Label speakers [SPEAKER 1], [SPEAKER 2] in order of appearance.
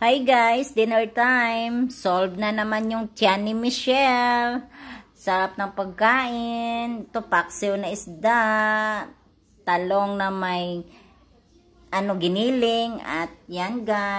[SPEAKER 1] Hi guys, dinner time. Solve na naman yung tiyan ni Michelle. Sarap ng pagkain. Ito paksiw na isda. Talong na may ano giniling at yan guys.